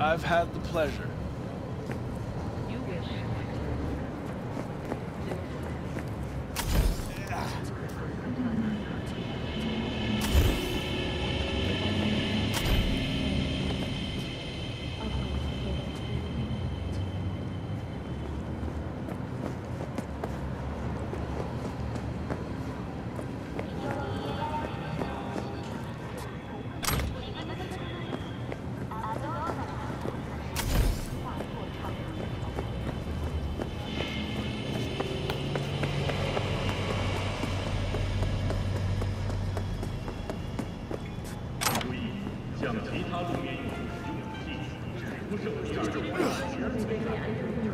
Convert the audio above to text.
I've had the pleasure. 向其他路边用户使用武器是不受战争